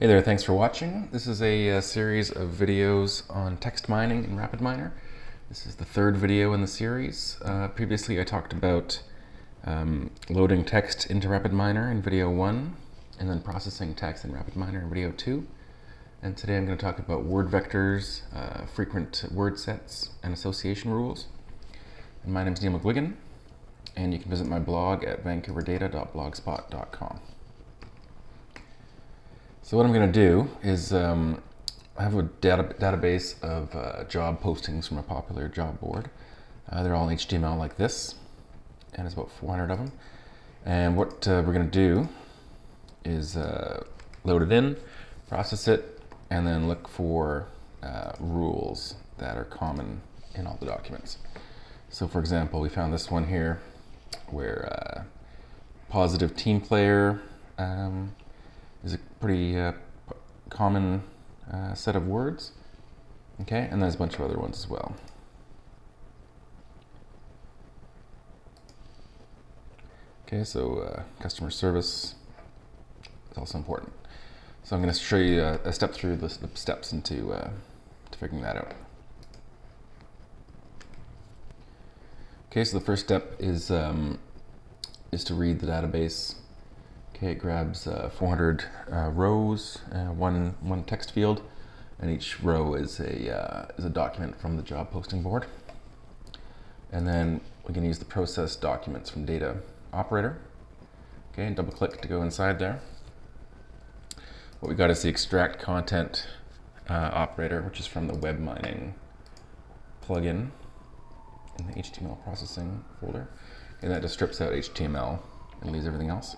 Hey there, thanks for watching. This is a, uh series of videos on text mining in RapidMiner. This is the third video in the series. Uh, previously I talked about um, loading text into RapidMiner in video one, and then processing text in RapidMiner in video two. And today I'm going to talk about word vectors, uh, frequent word sets, and association rules. And my name is Neil McGuigan, and you can visit my blog at vancouverdata.blogspot.com. So what I'm going to do is um, I have a data, database of uh, job postings from a popular job board. Uh, they're all in HTML like this, and there's about 400 of them. And what uh, we're going to do is uh, load it in, process it, and then look for uh, rules that are common in all the documents. So for example, we found this one here where uh, positive team player um, is a pretty uh, common uh, set of words. Okay, and there's a bunch of other ones as well. Okay, so uh, customer service is also important. So I'm going to show you a, a step through the, the steps into uh, to figuring that out. Okay, so the first step is um, is to read the database Okay, it grabs uh, 400 uh, rows, uh, one one text field, and each row is a uh, is a document from the job posting board. And then we can use the process documents from data operator. Okay, and double click to go inside there. What we got is the extract content uh, operator, which is from the web mining plugin in the HTML processing folder, and that just strips out HTML and leaves everything else.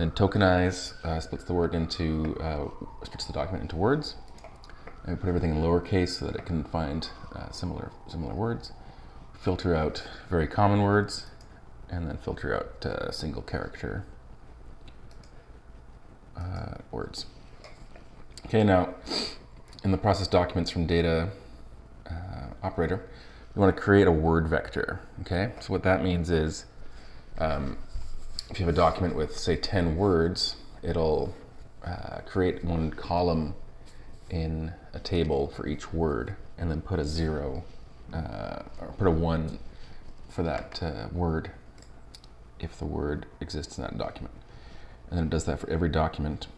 Then tokenize uh, splits the word into, uh, splits the document into words. And we put everything in lowercase so that it can find uh, similar, similar words. Filter out very common words, and then filter out uh, single character uh, words. Okay, now in the process documents from data uh, operator, we want to create a word vector. Okay, so what that means is um, if you have a document with, say, 10 words, it'll uh, create one column in a table for each word and then put a zero uh, or put a one for that uh, word if the word exists in that document. And then it does that for every document.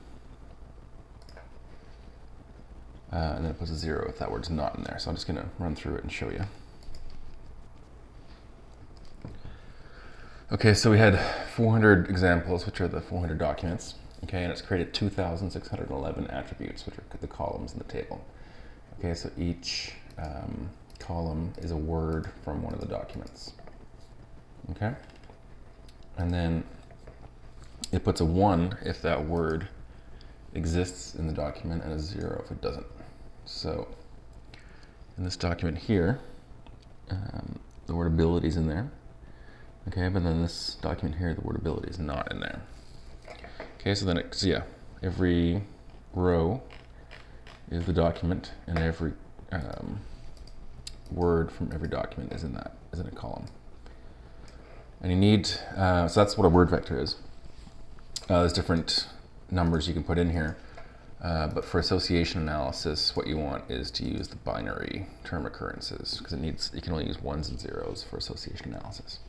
Uh, and then it puts a zero if that word's not in there. So I'm just going to run through it and show you. Okay, so we had 400 examples, which are the 400 documents. Okay, and it's created 2,611 attributes, which are the columns in the table. Okay, so each um, column is a word from one of the documents. Okay, and then it puts a one if that word exists in the document and a zero if it doesn't. So in this document here, um, the word ability is in there. Okay, but then this document here, the word ability is not in there. Okay, so then it's, yeah, every row is the document and every um, word from every document is in that, is in a column. And you need, uh, so that's what a word vector is. Uh, there's different numbers you can put in here. Uh, but for association analysis, what you want is to use the binary term occurrences because it needs, you can only use ones and zeros for association analysis.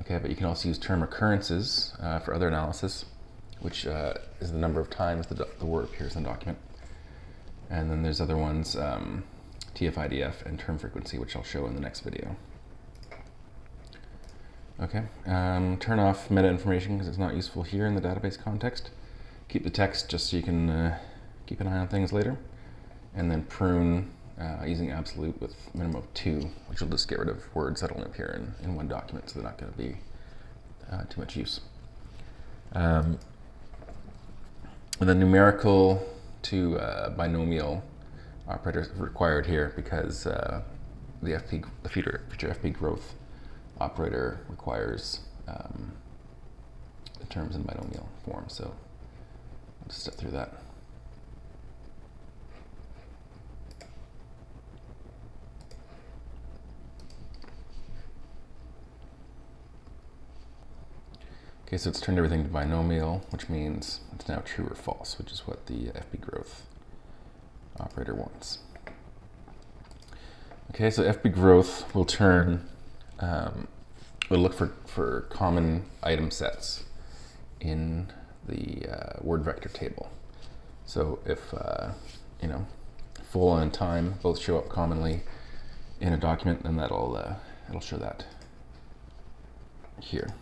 Okay, but you can also use term occurrences uh, for other analysis, which uh, is the number of times the, the, word appears in the document. And then there's other ones, um, TF-IDF and term frequency, which I'll show in the next video. Okay, um, turn off meta information because it's not useful here in the database context. Keep the text just so you can uh, keep an eye on things later. And then prune uh, using absolute with minimum of two, which will just get rid of words that only appear in, in one document, so they're not going to be uh, too much use. Um, and then numerical to uh, binomial operators required here because uh, the FP, the future, future FP growth operator requires um, the terms in binomial form. So I'll just step through that. Okay, so it's turned everything to binomial, which means it's now true or false, which is what the FP growth operator wants. Okay, so FP growth will turn, um, will look for, for common item sets in the uh, word vector table. So if, uh, you know, full and time both show up commonly in a document, then that'll, uh, it'll show that here.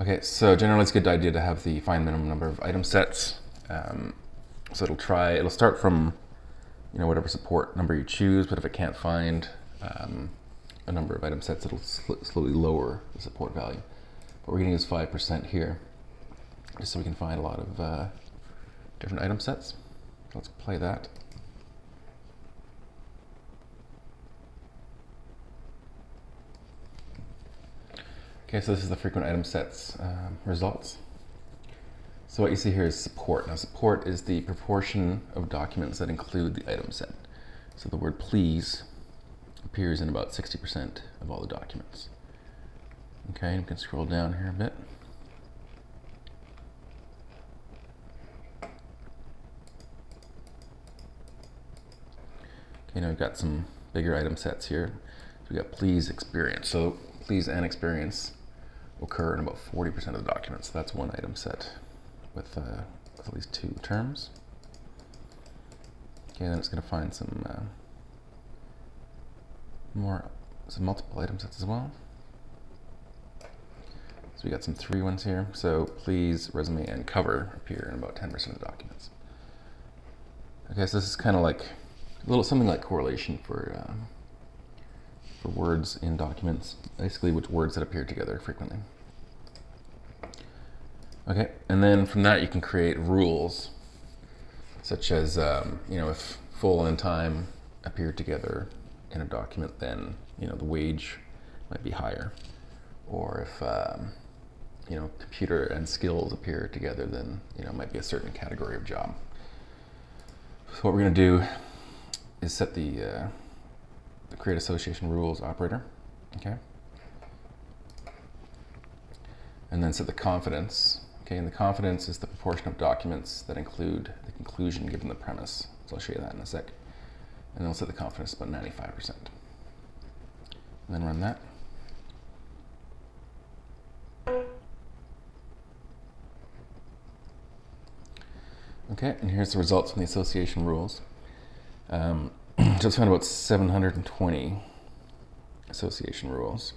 Okay, so generally it's a good idea to have the find minimum number of item sets. Um, so it'll try, it'll start from, you know, whatever support number you choose, but if it can't find um, a number of item sets, it'll sl slowly lower the support value. But we're gonna use 5% here, just so we can find a lot of uh, different item sets. Let's play that. Okay, so this is the frequent item sets um, results. So what you see here is support. Now support is the proportion of documents that include the item set. So the word please appears in about 60% of all the documents. Okay, you can scroll down here a bit. Okay, now we've got some bigger item sets here. So we got please experience. So please and experience occur in about 40% of the documents. So that's one item set with, uh, with at least two terms. Okay, then it's going to find some uh, more, some multiple item sets as well. So we got some three ones here. So please, resume, and cover appear in about 10% of the documents. Okay, so this is kind of like a little something like correlation for uh, for words in documents, basically which words that appear together frequently. Okay, and then from that you can create rules, such as, um, you know, if full and time appear together in a document, then, you know, the wage might be higher. Or if, um, you know, computer and skills appear together, then, you know, it might be a certain category of job. So what we're going to do is set the uh, the create association rules operator, okay? And then set the confidence, okay? And the confidence is the proportion of documents that include the conclusion given the premise. So I'll show you that in a sec. And then we'll set the confidence about 95%. And then run that. Okay, and here's the results from the association rules. Um, just found about 720 association rules.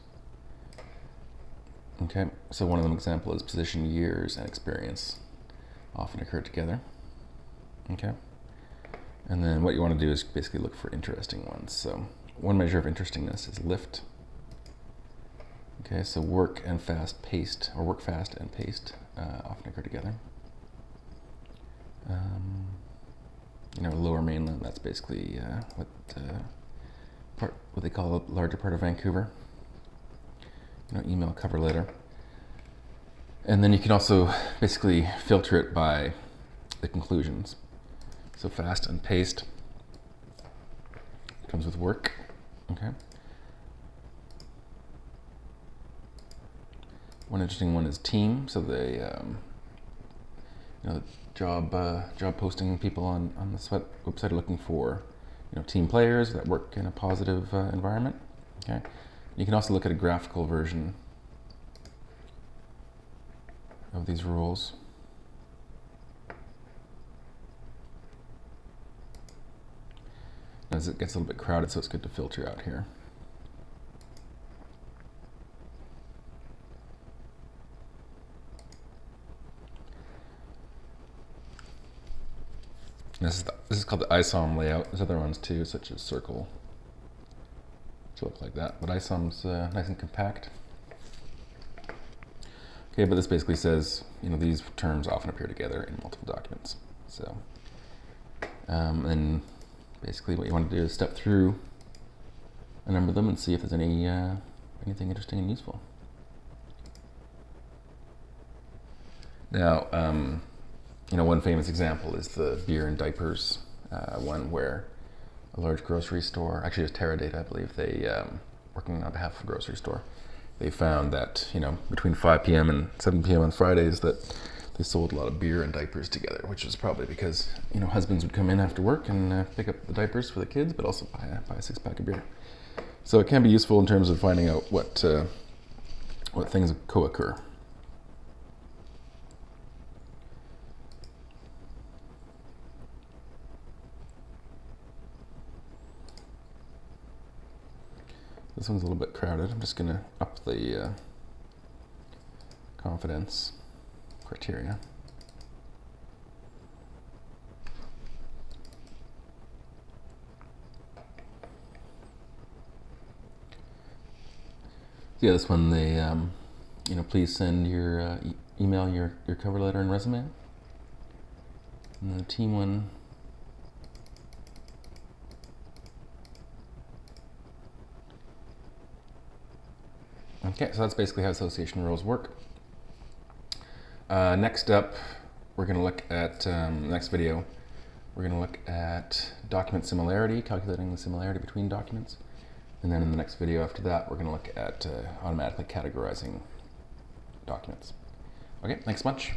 Okay, so one of them example is position years and experience often occur together. Okay, and then what you want to do is basically look for interesting ones. So one measure of interestingness is lift. Okay, so work and fast paced, or work fast and paced uh, often occur together. Um, you know, lower mainland, that's basically uh, what uh, part, what they call a larger part of Vancouver. You know, email cover letter. And then you can also basically filter it by the conclusions. So fast and paced comes with work, okay? One interesting one is team. So they, um, you know, job uh, job posting people on on the website are looking for you know team players that work in a positive uh, environment. Okay, you can also look at a graphical version of these rules. As it gets a little bit crowded, so it's good to filter out here. This is, the, this is called the ISOM layout. There's other ones too, such as circle, to look like that. But ISOM's uh, nice and compact. Okay, but this basically says, you know, these terms often appear together in multiple documents. So, um, and basically what you want to do is step through a number of them and see if there's any uh, anything interesting and useful. Now, um, you know, one famous example is the beer and diapers uh, one where a large grocery store, actually it's Teradata, I believe, they, um, working on behalf of a grocery store, they found that, you know, between 5 p.m. and 7 p.m. on Fridays that they sold a lot of beer and diapers together, which was probably because, you know, husbands would come in after work and uh, pick up the diapers for the kids, but also buy a, buy a six pack of beer. So it can be useful in terms of finding out what, uh, what things co-occur. This one's a little bit crowded. I'm just going to up the uh, confidence criteria. yeah, this one they, um, you know, please send your uh, e email your your cover letter and resume. And the team one. Okay, so that's basically how association rules work. Uh, next up, we're going to look at, um, next video, we're going to look at document similarity, calculating the similarity between documents. And then in the next video after that, we're going to look at uh, automatically categorizing documents. Okay, thanks much.